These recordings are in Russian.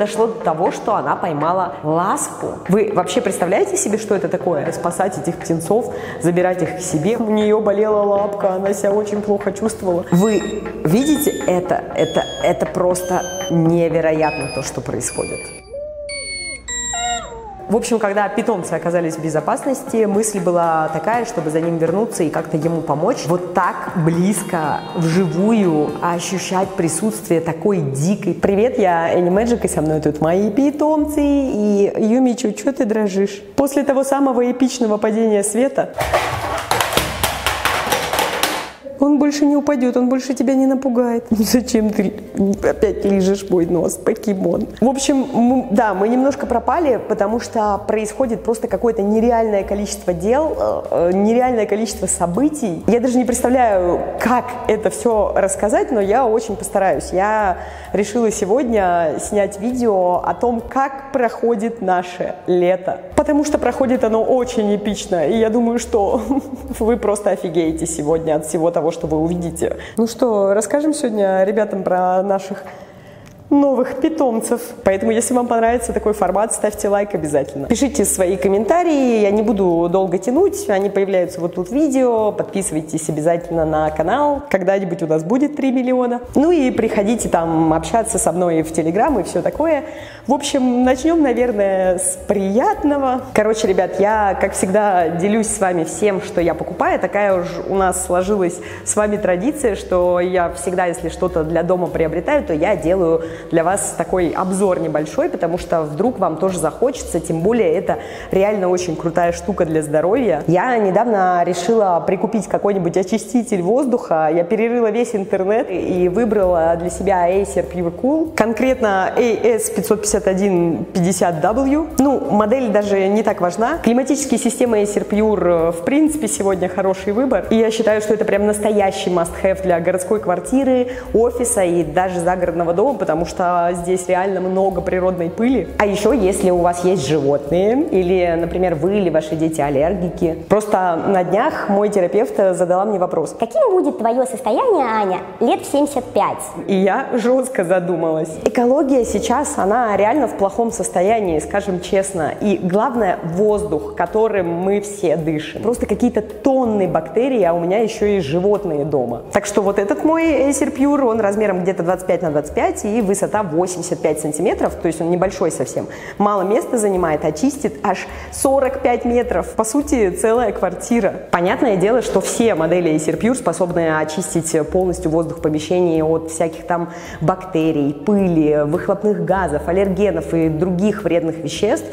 Дошло до того, что она поймала ласку. Вы вообще представляете себе, что это такое? Спасать этих птенцов, забирать их к себе. У нее болела лапка, она себя очень плохо чувствовала. Вы видите это? Это, это просто невероятно то, что происходит. В общем, когда питомцы оказались в безопасности, мысль была такая, чтобы за ним вернуться и как-то ему помочь. Вот так близко, вживую ощущать присутствие такой дикой. Привет, я Энни Мэджик, и со мной тут мои питомцы. И Юмичу, что ты дрожишь? После того самого эпичного падения света он больше не упадет, он больше тебя не напугает. Зачем ты опять лижешь мой нос, покемон? В общем, да, мы немножко пропали, потому что происходит просто какое-то нереальное количество дел, э, нереальное количество событий. Я даже не представляю, как это все рассказать, но я очень постараюсь. Я решила сегодня снять видео о том, как проходит наше лето. Потому что проходит оно очень эпично, и я думаю, что вы просто офигеете сегодня от всего того, что вы увидите. Ну что, расскажем сегодня ребятам про наших новых питомцев. Поэтому, если вам понравится такой формат, ставьте лайк обязательно. Пишите свои комментарии, я не буду долго тянуть, они появляются вот тут в видео. Подписывайтесь обязательно на канал, когда-нибудь у нас будет 3 миллиона. Ну и приходите там общаться со мной в Телеграм и все такое. В общем, начнем, наверное, с приятного. Короче, ребят, я, как всегда, делюсь с вами всем, что я покупаю. Такая уж у нас сложилась с вами традиция, что я всегда, если что-то для дома приобретаю, то я делаю для вас такой обзор небольшой, потому что вдруг вам тоже захочется, тем более это реально очень крутая штука для здоровья. Я недавно решила прикупить какой-нибудь очиститель воздуха, я перерыла весь интернет и выбрала для себя Acer Pure Cool, конкретно AS55150W. Ну, модель даже не так важна. Климатические системы Acer Pure в принципе сегодня хороший выбор, и я считаю, что это прям настоящий must-have для городской квартиры, офиса и даже загородного дома, потому что здесь реально много природной пыли. А еще, если у вас есть животные, или, например, вы или ваши дети аллергики. Просто на днях мой терапевт задала мне вопрос. Каким будет твое состояние, Аня, лет в 75? И я жестко задумалась. Экология сейчас, она реально в плохом состоянии, скажем честно. И главное, воздух, которым мы все дышим. Просто какие-то тонны бактерий, а у меня еще и животные дома. Так что вот этот мой Acer Pure, он размером где-то 25 на 25 и высота высота 85 сантиметров, то есть он небольшой совсем. Мало места занимает, а чистит аж 45 метров. По сути, целая квартира. Понятное дело, что все модели Acer Pure способны очистить полностью воздух помещения от всяких там бактерий, пыли, выхлопных газов, аллергенов и других вредных веществ.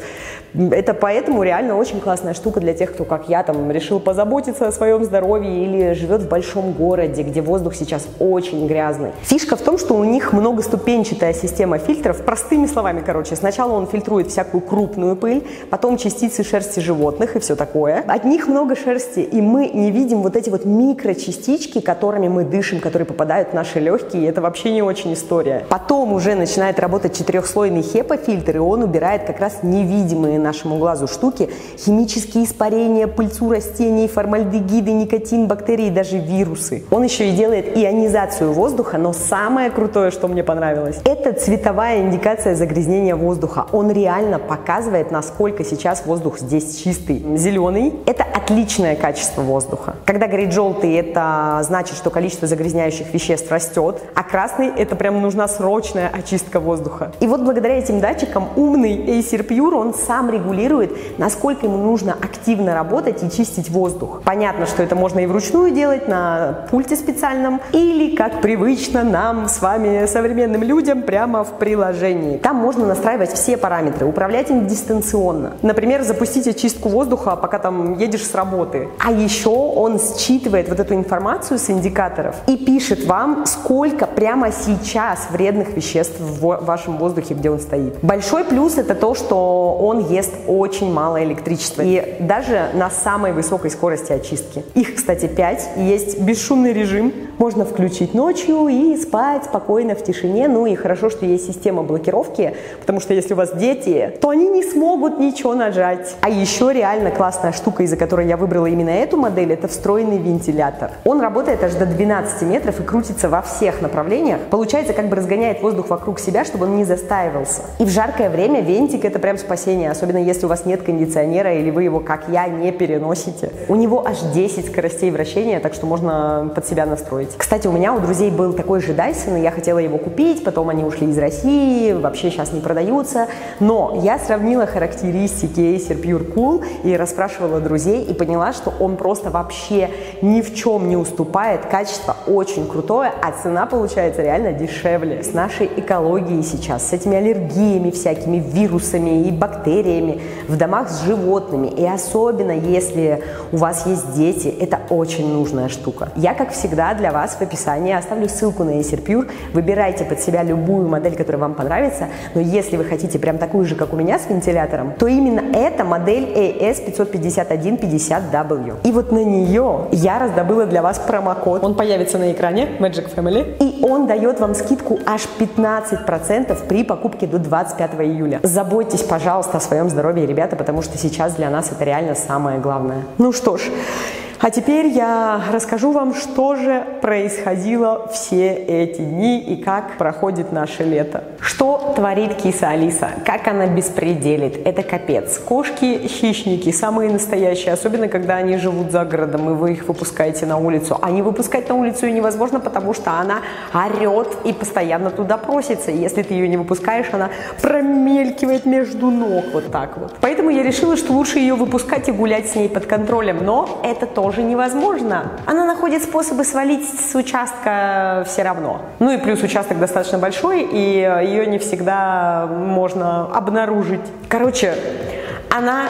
Это поэтому реально очень классная штука для тех, кто, как я, там, решил позаботиться о своем здоровье или живет в большом городе, где воздух сейчас очень грязный. Фишка в том, что у них многоступенчатая система фильтров. Простыми словами, короче, сначала он фильтрует всякую крупную пыль, потом частицы шерсти животных и все такое. От них много шерсти, и мы не видим вот эти вот микрочастички, которыми мы дышим, которые попадают в наши легкие. Это вообще не очень история. Потом уже начинает работать четырехслойный HEPA-фильтр, и он убирает как раз невидимые невидимые нашему глазу штуки, химические испарения, пыльцу растений, формальдегиды, никотин, бактерии, даже вирусы. Он еще и делает ионизацию воздуха, но самое крутое, что мне понравилось, это цветовая индикация загрязнения воздуха. Он реально показывает, насколько сейчас воздух здесь чистый. Зеленый – это отличное качество воздуха. Когда горит желтый, это значит, что количество загрязняющих веществ растет, а красный – это прям нужна срочная очистка воздуха. И вот благодаря этим датчикам умный Acer Pure, он сам регулирует, насколько ему нужно активно работать и чистить воздух. Понятно, что это можно и вручную делать на пульте специальном, или, как привычно нам с вами, современным людям, прямо в приложении. Там можно настраивать все параметры, управлять им дистанционно. Например, запустить очистку воздуха, пока там едешь с работы. А еще он считывает вот эту информацию с индикаторов и пишет вам, сколько прямо сейчас вредных веществ в вашем воздухе, где он стоит. Большой плюс это то, что он ест очень мало электричества. И даже на самой высокой скорости очистки. Их, кстати, 5. Есть бесшумный режим, можно включить ночью и спать спокойно в тишине. Ну и хорошо, что есть система блокировки, потому что если у вас дети, то они не смогут ничего нажать. А еще реально классная штука, из-за которой я выбрала именно эту модель, это встроенный вентилятор. Он работает аж до 12 метров и крутится во всех направлениях. Получается, как бы разгоняет воздух вокруг себя, чтобы он не застаивался. И в жаркое время вентик это прям спасение, особенно если у вас нет кондиционера или вы его, как я, не переносите. У него аж 10 скоростей вращения, так что можно под себя настроить. Кстати, у меня у друзей был такой же Dyson, и я хотела его купить, потом они ушли из России, вообще сейчас не продаются. Но я сравнила характеристики Acer Pure Cool и расспрашивала друзей и поняла, что он просто вообще ни в чем не уступает. Качество очень крутое, а цена получается реально дешевле. С нашей экологией сейчас, с этими аллергиями всякими, вирусами и бактериями в домах с животными. И особенно если у вас есть дети, это очень нужная штука. Я, как всегда, для вас в описании оставлю ссылку на Pure. Выбирайте под себя любую модель, которая вам понравится. Но если вы хотите прям такую же, как у меня с вентилятором, то именно эта модель AS55150W. И вот на нее я раздобыла для вас промокод. Он появится на экране Magic Family. И он дает вам скидку аж 15% при покупке до 25 июля. Заботьтесь, пожалуйста, о своем здоровье, ребята, потому что сейчас для нас это реально самое главное. Ну что ж, а теперь я расскажу вам, что же происходило все эти дни и как проходит наше лето. Что творит киса Алиса? Как она беспределит? Это капец. Кошки – хищники, самые настоящие, особенно когда они живут за городом, и вы их выпускаете на улицу. А не выпускать на улицу ее невозможно, потому что она орет и постоянно туда просится. И если ты ее не выпускаешь, она промелькивает между ног вот так вот. Поэтому я решила, что лучше ее выпускать и гулять с ней под контролем. Но это тоже тоже невозможно. Она находит способы свалить с участка все равно. Ну и плюс участок достаточно большой, и ее не всегда можно обнаружить. Короче, она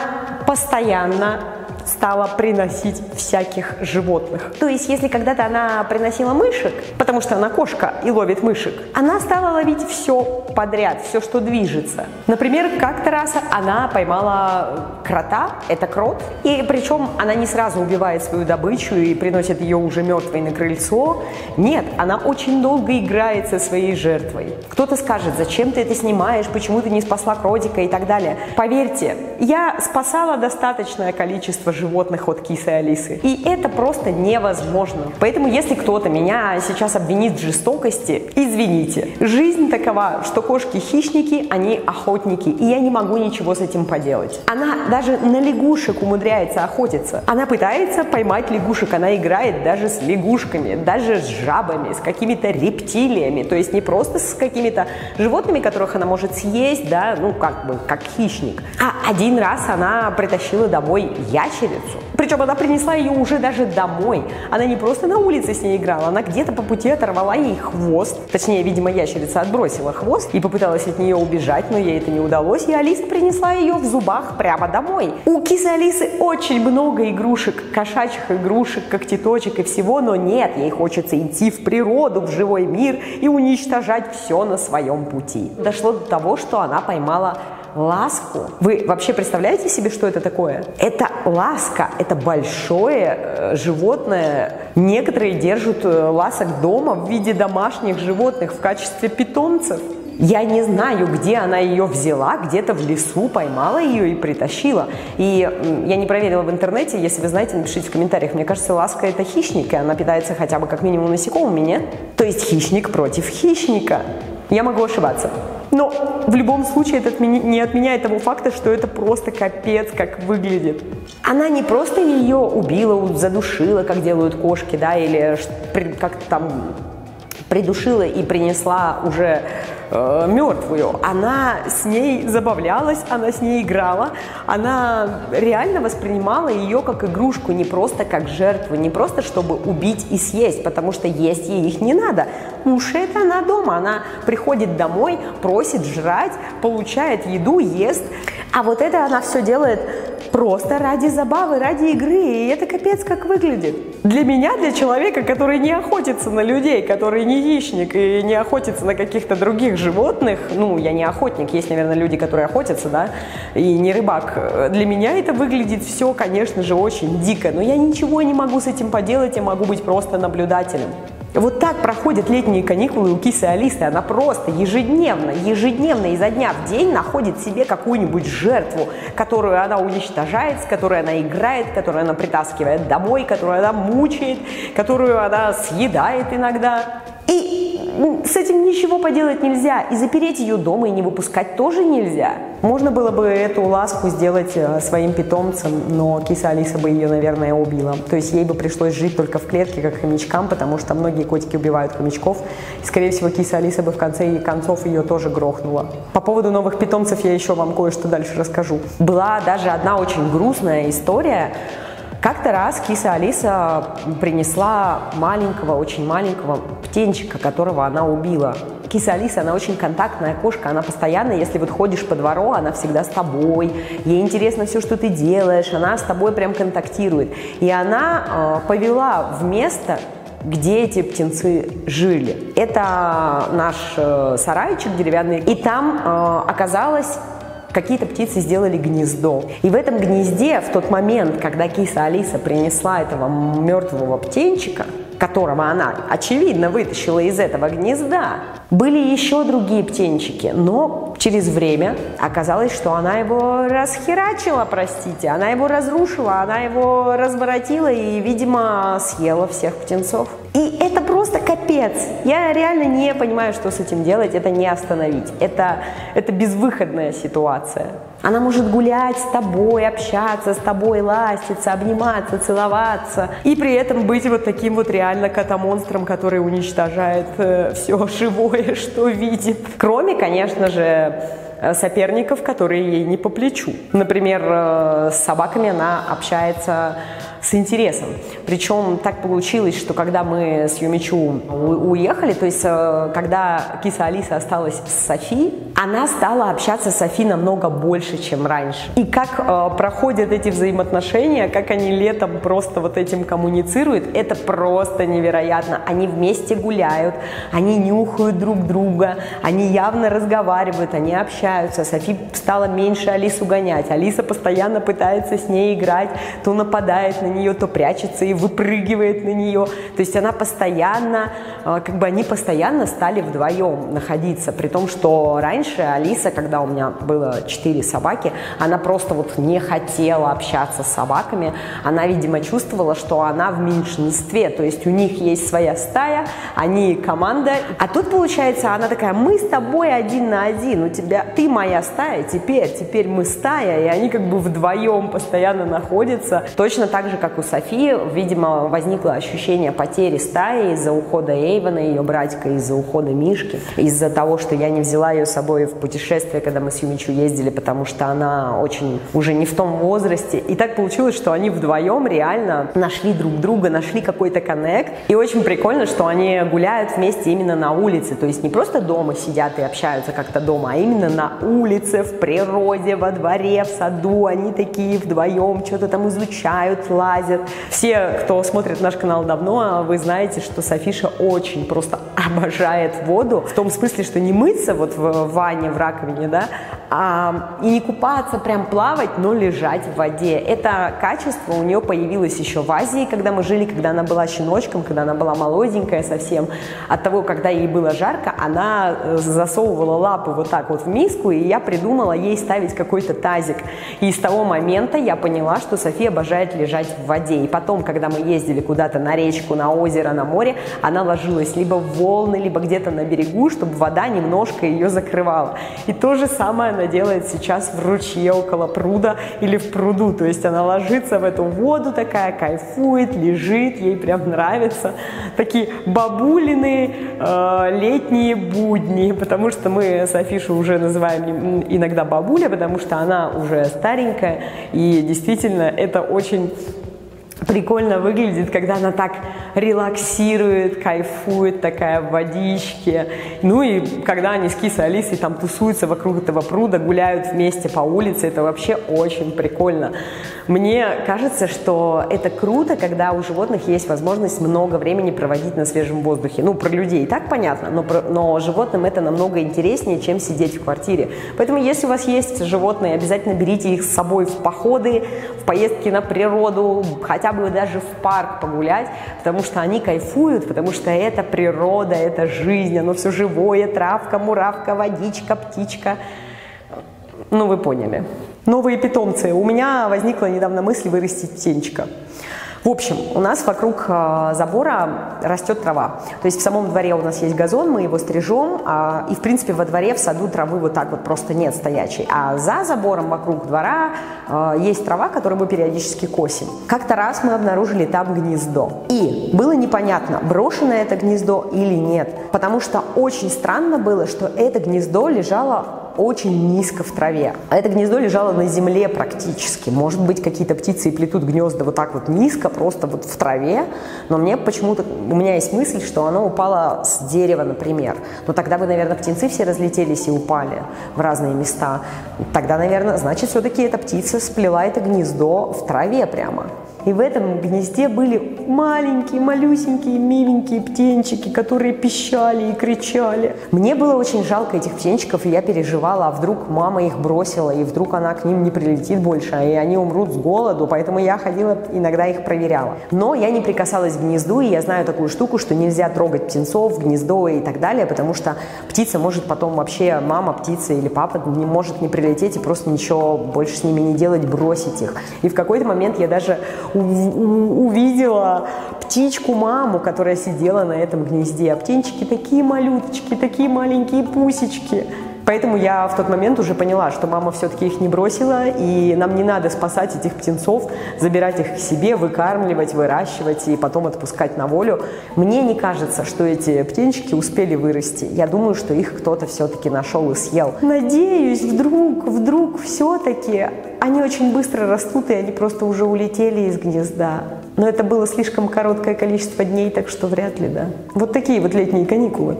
постоянно стала приносить всяких животных. То есть, если когда-то она приносила мышек, потому что она кошка и ловит мышек, она стала ловить все подряд, все, что движется. Например, как-то раз она поймала крота, это крот, и причем она не сразу убивает свою добычу и приносит ее уже мертвой на крыльцо. Нет, она очень долго играет со своей жертвой. Кто-то скажет, зачем ты это снимаешь, почему ты не спасла кротика и так далее. Поверьте, я спасала достаточное количество животных от кисы Алисы. И это просто невозможно. Поэтому, если кто-то меня сейчас обвинит в жестокости, извините. Жизнь такова, что кошки хищники, они охотники, и я не могу ничего с этим поделать. Она даже на лягушек умудряется охотиться. Она пытается поймать лягушек, она играет даже с лягушками, даже с жабами, с какими-то рептилиями, то есть не просто с какими-то животными, которых она может съесть, да, ну как бы, как хищник. А один раз она притащила домой ящериц, ящерицу. Причем она принесла ее уже даже домой. Она не просто на улице с ней играла, она где-то по пути оторвала ей хвост. Точнее, видимо, ящерица отбросила хвост и попыталась от нее убежать, но ей это не удалось, и Алиса принесла ее в зубах прямо домой. У кисы Алисы очень много игрушек, кошачьих игрушек, когтеточек и всего, но нет, ей хочется идти в природу, в живой мир и уничтожать все на своем пути. Дошло до того, что она поймала ласку. Вы вообще представляете себе, что это такое? Это ласка, это большое э, животное. Некоторые держат э, ласок дома в виде домашних животных в качестве питомцев. Я не знаю, где она ее взяла, где-то в лесу поймала ее и притащила. И я не проверила в интернете, если вы знаете, напишите в комментариях. Мне кажется, ласка это хищник, и она питается хотя бы как минимум насекомыми, нет? То есть хищник против хищника. Я могу ошибаться. Но в любом случае это не отменяет того факта, что это просто капец, как выглядит. Она не просто ее убила, задушила, как делают кошки, да, или как там придушила и принесла уже э, мертвую. Она с ней забавлялась, она с ней играла, она реально воспринимала ее как игрушку, не просто как жертву, не просто чтобы убить и съесть, потому что есть ей их не надо. Кушает она дома, она приходит домой, просит жрать, получает еду, ест. А вот это она все делает просто ради забавы, ради игры, и это капец как выглядит. Для меня, для человека, который не охотится на людей, который не хищник и не охотится на каких-то других животных, ну, я не охотник, есть, наверное, люди, которые охотятся, да, и не рыбак. Для меня это выглядит все, конечно же, очень дико, но я ничего не могу с этим поделать, я могу быть просто наблюдателем. Вот так проходят летние каникулы у кисы Алисы. Она просто ежедневно, ежедневно изо дня в день находит себе какую-нибудь жертву, которую она уничтожает, с которой она играет, которую она притаскивает домой, которую она мучает, которую она съедает иногда. И с этим ничего поделать нельзя. И запереть ее дома и не выпускать тоже нельзя. Можно было бы эту ласку сделать э, своим питомцем, но киса Алиса бы ее, наверное, убила. То есть ей бы пришлось жить только в клетке, как хомячкам, потому что многие котики убивают хомячков. И, скорее всего, киса Алиса бы в конце концов ее тоже грохнула. По поводу новых питомцев я еще вам кое-что дальше расскажу. Была даже одна очень грустная история. Как-то раз киса Алиса принесла маленького, очень маленького птенчика, которого она убила. Киса Алиса, она очень контактная кошка, она постоянно, если вот ходишь по двору, она всегда с тобой, ей интересно все, что ты делаешь, она с тобой прям контактирует. И она э, повела в место, где эти птенцы жили. Это наш э, сарайчик деревянный, и там э, оказалось какие-то птицы сделали гнездо. И в этом гнезде, в тот момент, когда киса Алиса принесла этого мертвого птенчика, которого она, очевидно, вытащила из этого гнезда, были еще другие птенчики, но через время оказалось, что она его расхерачила, простите, она его разрушила, она его разворотила и, видимо, съела всех птенцов. И это просто капец. Я реально не понимаю, что с этим делать. Это не остановить. Это, это безвыходная ситуация. Она может гулять с тобой, общаться с тобой, ластиться, обниматься, целоваться. И при этом быть вот таким вот реально котомонстром, который уничтожает э, все живое, что видит. Кроме, конечно же, э, соперников, которые ей не по плечу. Например, э, с собаками она общается с интересом. Причем так получилось, что когда мы с Юмичу уехали, то есть э, когда киса Алиса осталась с Софи, она стала общаться с Софи намного больше, чем раньше. И как э, проходят эти взаимоотношения, как они летом просто вот этим коммуницируют, это просто невероятно. Они вместе гуляют, они нюхают друг друга, они явно разговаривают, они общаются. Софи стала меньше Алису гонять. Алиса постоянно пытается с ней играть, то нападает на нее, то прячется и выпрыгивает на нее. То есть она постоянно, а, как бы они постоянно стали вдвоем находиться, при том, что раньше Алиса, когда у меня было четыре собаки, она просто вот не хотела общаться с собаками, она, видимо, чувствовала, что она в меньшинстве, то есть у них есть своя стая, они команда, а тут, получается, она такая, мы с тобой один на один, у тебя, ты моя стая, теперь, теперь мы стая, и они как бы вдвоем постоянно находятся, точно так же, как у Софии, видимо, возникло ощущение потери стаи из-за ухода Эйвена, ее братика, из-за ухода Мишки, из-за того, что я не взяла ее с собой в путешествие, когда мы с Юмичу ездили, потому что она очень уже не в том возрасте. И так получилось, что они вдвоем реально нашли друг друга, нашли какой-то коннект. И очень прикольно, что они гуляют вместе именно на улице, то есть не просто дома сидят и общаются как-то дома, а именно на улице, в природе, во дворе, в саду. Они такие вдвоем что-то там изучают, ладят лазят. Все, кто смотрит наш канал давно, вы знаете, что Софиша очень просто обожает воду. В том смысле, что не мыться вот в ванне, в раковине, да, а, и не купаться, прям плавать, но лежать в воде. Это качество у нее появилось еще в Азии, когда мы жили, когда она была щеночком, когда она была молоденькая совсем. От того, когда ей было жарко, она э, засовывала лапы вот так вот в миску, и я придумала ей ставить какой-то тазик. И с того момента я поняла, что София обожает лежать в воде. И потом, когда мы ездили куда-то на речку, на озеро, на море, она ложилась либо в волны, либо где-то на берегу, чтобы вода немножко ее закрывала. И то же самое она делает сейчас в ручье около пруда или в пруду. То есть она ложится в эту воду такая, кайфует, лежит, ей прям нравится. Такие бабулины э, летние будни, потому что мы с Афишей уже называем иногда бабуля, потому что она уже старенькая, и действительно это очень прикольно выглядит, когда она так релаксирует, кайфует такая в водичке. Ну и когда они с Кисой Алисой там тусуются вокруг этого пруда, гуляют вместе по улице, это вообще очень прикольно. Мне кажется, что это круто, когда у животных есть возможность много времени проводить на свежем воздухе. Ну, про людей и так понятно, но, про, но животным это намного интереснее, чем сидеть в квартире. Поэтому, если у вас есть животные, обязательно берите их с собой в походы, в поездки на природу, хотя хотя бы даже в парк погулять, потому что они кайфуют, потому что это природа, это жизнь, оно все живое, травка, муравка, водичка, птичка. Ну, вы поняли. Новые питомцы. У меня возникла недавно мысль вырастить птенчика. В общем, у нас вокруг э, забора растет трава. То есть в самом дворе у нас есть газон, мы его стрижем, э, и в принципе во дворе, в саду травы вот так вот просто нет стоячей. А за забором вокруг двора э, есть трава, которую мы периодически косим. Как-то раз мы обнаружили там гнездо. И было непонятно, брошено это гнездо или нет. Потому что очень странно было, что это гнездо лежало очень низко в траве. А это гнездо лежало на земле практически. Может быть, какие-то птицы и плетут гнезда вот так вот низко, просто вот в траве, но мне почему-то, у меня есть мысль, что оно упало с дерева, например. Но тогда бы, наверное, птенцы все разлетелись и упали в разные места. Тогда, наверное, значит, все-таки эта птица сплела это гнездо в траве прямо. И в этом гнезде были маленькие, малюсенькие, миленькие птенчики, которые пищали и кричали. Мне было очень жалко этих птенчиков, и я переживала, а вдруг мама их бросила, и вдруг она к ним не прилетит больше, и они умрут с голоду, поэтому я ходила, иногда их проверяла. Но я не прикасалась к гнезду, и я знаю такую штуку, что нельзя трогать птенцов, гнездо и так далее, потому что птица может потом вообще, мама птица или папа не может не прилететь и просто ничего больше с ними не делать, бросить их. И в какой-то момент я даже увидела птичку-маму, которая сидела на этом гнезде. А птенчики такие малюточки, такие маленькие пусечки. Поэтому я в тот момент уже поняла, что мама все-таки их не бросила, и нам не надо спасать этих птенцов, забирать их к себе, выкармливать, выращивать и потом отпускать на волю. Мне не кажется, что эти птенчики успели вырасти. Я думаю, что их кто-то все-таки нашел и съел. Надеюсь, вдруг, вдруг все-таки они очень быстро растут, и они просто уже улетели из гнезда. Но это было слишком короткое количество дней, так что вряд ли, да. Вот такие вот летние каникулы.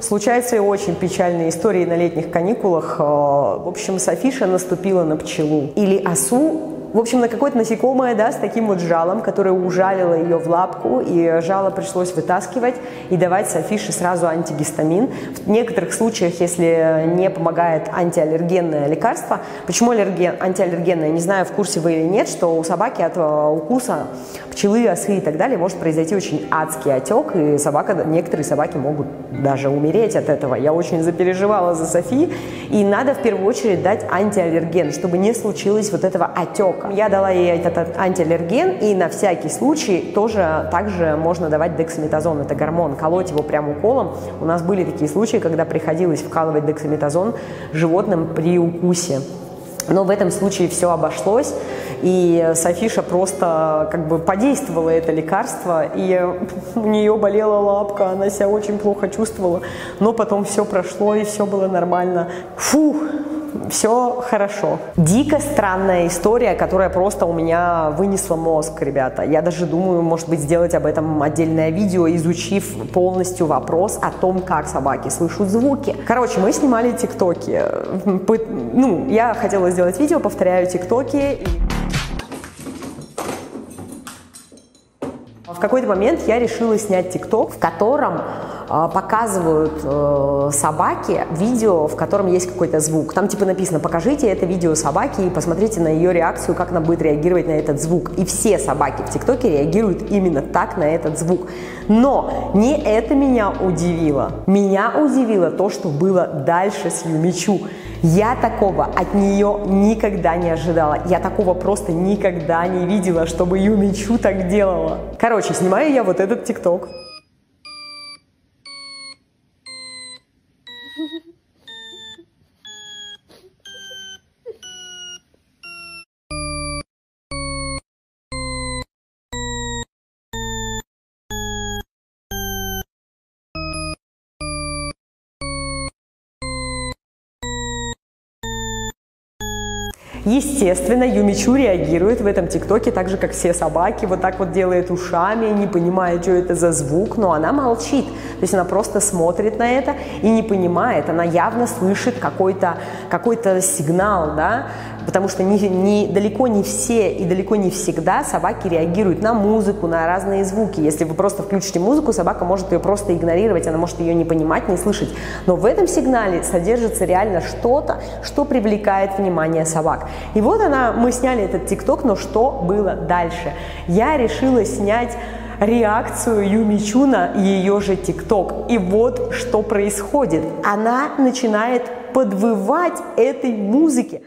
Случаются и очень печальные истории на летних каникулах. Э, в общем, Софиша наступила на пчелу. Или осу в общем, на какое-то насекомое, да, с таким вот жалом, которое ужалило ее в лапку, и жало пришлось вытаскивать и давать Софише сразу антигистамин. В некоторых случаях, если не помогает антиаллергенное лекарство, почему аллерген, антиаллергенное, не знаю, в курсе вы или нет, что у собаки от э, укуса пчелы, осы и так далее может произойти очень адский отек, и собака, некоторые собаки могут даже умереть от этого. Я очень запереживала за Софи, и надо в первую очередь дать антиаллерген, чтобы не случилось вот этого отека. Я дала ей этот антиаллерген, и на всякий случай тоже также можно давать дексаметазон, это гормон, колоть его прямо уколом. У нас были такие случаи, когда приходилось вкалывать дексаметазон животным при укусе. Но в этом случае все обошлось, и Софиша просто как бы подействовала это лекарство, и у нее болела лапка, она себя очень плохо чувствовала, но потом все прошло, и все было нормально. Фух, все хорошо. Дико странная история, которая просто у меня вынесла мозг, ребята. Я даже думаю, может быть, сделать об этом отдельное видео, изучив полностью вопрос о том, как собаки слышат звуки. Короче, мы снимали тиктоки. Ну, я хотела сделать видео, повторяю тиктоки. В какой-то момент я решила снять ТикТок, в котором э, показывают э, собаки видео, в котором есть какой-то звук. Там типа написано, покажите это видео собаки и посмотрите на ее реакцию, как она будет реагировать на этот звук. И все собаки в ТикТоке реагируют именно так на этот звук. Но не это меня удивило. Меня удивило то, что было дальше с Юмичу. Я такого от нее никогда не ожидала. Я такого просто никогда не видела, чтобы Юмичу так делала. Короче, снимаю я вот этот тикток. Естественно, Юмичу реагирует в этом ТикТоке так же, как все собаки, вот так вот делает ушами, не понимая, что это за звук, но она молчит. То есть она просто смотрит на это и не понимает, она явно слышит какой-то какой сигнал, да, потому что не, не, далеко не все и далеко не всегда собаки реагируют на музыку, на разные звуки. Если вы просто включите музыку, собака может ее просто игнорировать, она может ее не понимать, не слышать. Но в этом сигнале содержится реально что-то, что привлекает внимание собак. И вот она, мы сняли этот ТикТок, но что было дальше? Я решила снять реакцию Юмичу на ее же ТикТок. И вот что происходит. Она начинает подвывать этой музыке.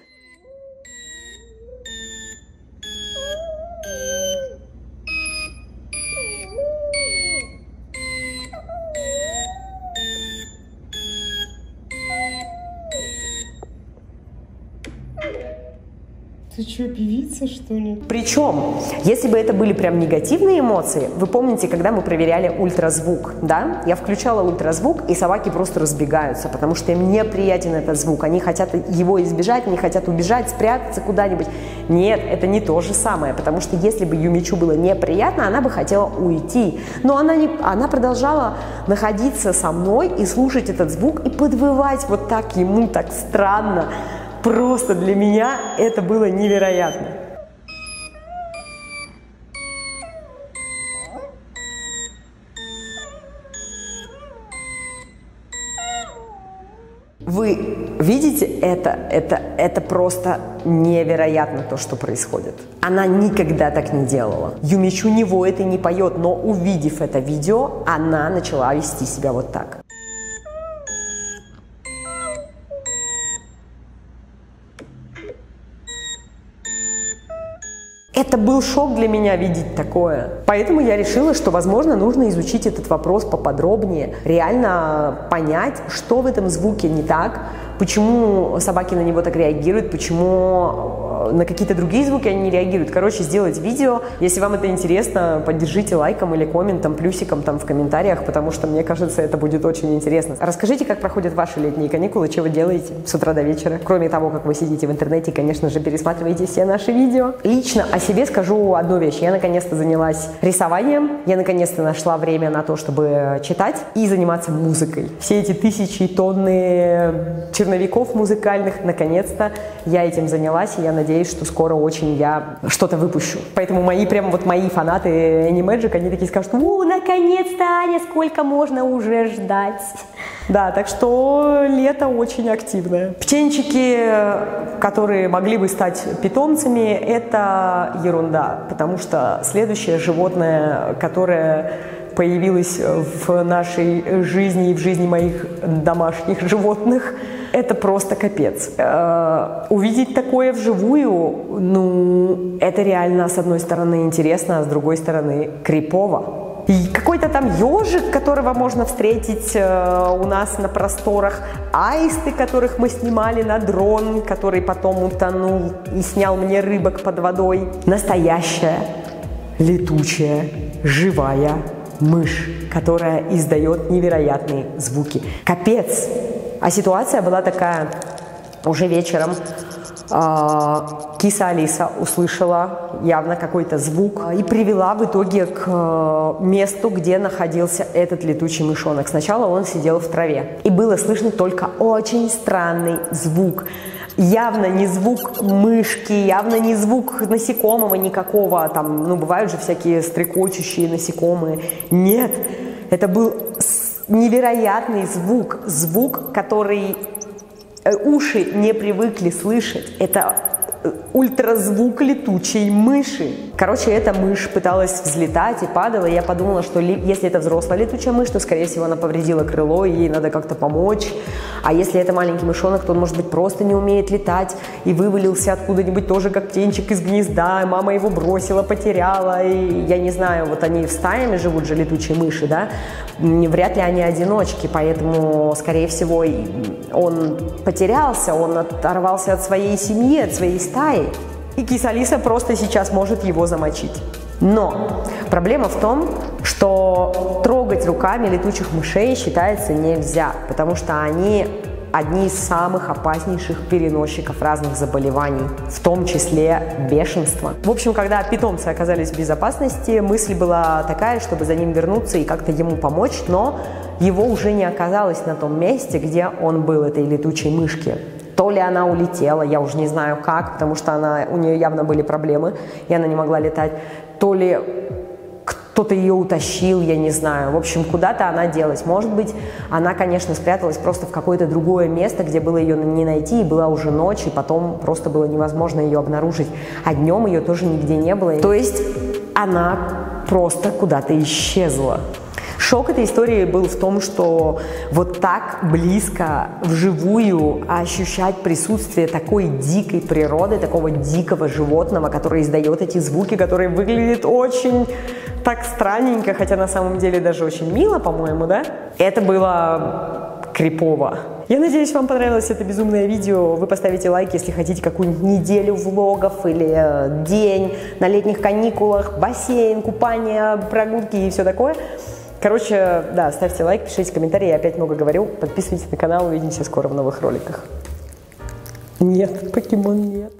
Что, певица, что ли? Причем, если бы это были прям негативные эмоции, вы помните, когда мы проверяли ультразвук, да? Я включала ультразвук, и собаки просто разбегаются, потому что им неприятен этот звук. Они хотят его избежать, они хотят убежать, спрятаться куда-нибудь. Нет, это не то же самое, потому что если бы Юмичу было неприятно, она бы хотела уйти. Но она, не, она продолжала находиться со мной и слушать этот звук и подвывать вот так ему так странно. Просто для меня это было невероятно. Вы видите это? Это, это просто невероятно то, что происходит. Она никогда так не делала. Юмичу не воет и не поет, но увидев это видео, она начала вести себя вот так. Это был шок для меня видеть такое. Поэтому я решила, что, возможно, нужно изучить этот вопрос поподробнее, реально понять, что в этом звуке не так, почему собаки на него так реагируют, почему на какие-то другие звуки они не реагируют. Короче, сделать видео. Если вам это интересно, поддержите лайком или комментом, плюсиком там в комментариях, потому что мне кажется, это будет очень интересно. Расскажите, как проходят ваши летние каникулы, что вы делаете с утра до вечера. Кроме того, как вы сидите в интернете, конечно же, пересматриваете все наши видео. Лично о себе скажу одну вещь. Я наконец-то занялась рисованием, я наконец-то нашла время на то, чтобы читать и заниматься музыкой. Все эти тысячи тонны черновиков черновиков музыкальных. Наконец-то я этим занялась, и я надеюсь, что скоро очень я что-то выпущу. Поэтому мои, прямо вот мои фанаты Animagic, они такие скажут, о, наконец-то, Аня, сколько можно уже ждать? Да, так что лето очень активное. Птенчики, которые могли бы стать питомцами, это ерунда, потому что следующее животное, которое появилось в нашей жизни и в жизни моих домашних животных – это просто капец. Э, увидеть такое вживую, ну, это реально, с одной стороны, интересно, а с другой стороны, крипово. И какой-то там ежик, которого можно встретить э, у нас на просторах, аисты, которых мы снимали на дрон, который потом утонул и снял мне рыбок под водой. Настоящая, летучая, живая мышь, которая издает невероятные звуки. Капец! А ситуация была такая, уже вечером э, киса Алиса услышала явно какой-то звук и привела в итоге к э, месту, где находился этот летучий мышонок. Сначала он сидел в траве, и было слышно только очень странный звук. Явно не звук мышки, явно не звук насекомого никакого, там, ну, бывают же всякие стрекочущие насекомые. Нет, это был невероятный звук, звук, который э, уши не привыкли слышать. Это ультразвук летучей мыши. Короче, эта мышь пыталась взлетать и падала, и я подумала, что если это взрослая летучая мышь, то, скорее всего, она повредила крыло, и ей надо как-то помочь. А если это маленький мышонок, то он, может быть, просто не умеет летать и вывалился откуда-нибудь тоже как птенчик из гнезда, мама его бросила, потеряла, и я не знаю, вот они в стаями живут же летучие мыши, да, вряд ли они одиночки, поэтому, скорее всего, он потерялся, он оторвался от своей семьи, от своей стаи, и кисалиса просто сейчас может его замочить. Но проблема в том, что трогать руками летучих мышей считается нельзя, потому что они одни из самых опаснейших переносчиков разных заболеваний, в том числе бешенства. В общем, когда питомцы оказались в безопасности, мысль была такая, чтобы за ним вернуться и как-то ему помочь, но его уже не оказалось на том месте, где он был, этой летучей мышки. То ли она улетела, я уже не знаю как, потому что она, у нее явно были проблемы, и она не могла летать. То ли кто-то ее утащил, я не знаю. В общем, куда-то она делась. Может быть, она, конечно, спряталась просто в какое-то другое место, где было ее не найти, и была уже ночь, и потом просто было невозможно ее обнаружить. А днем ее тоже нигде не было. То есть она просто куда-то исчезла. Шок этой истории был в том, что вот так близко, вживую ощущать присутствие такой дикой природы, такого дикого животного, которое издает эти звуки, которые выглядят очень так странненько, хотя на самом деле даже очень мило, по-моему, да? Это было крипово. Я надеюсь, вам понравилось это безумное видео. Вы поставите лайк, если хотите какую-нибудь неделю влогов или э, день на летних каникулах, бассейн, купание, прогулки и все такое. Короче, да, ставьте лайк, пишите комментарии, я опять много говорю. Подписывайтесь на канал, увидимся скоро в новых роликах. Нет, покемон нет.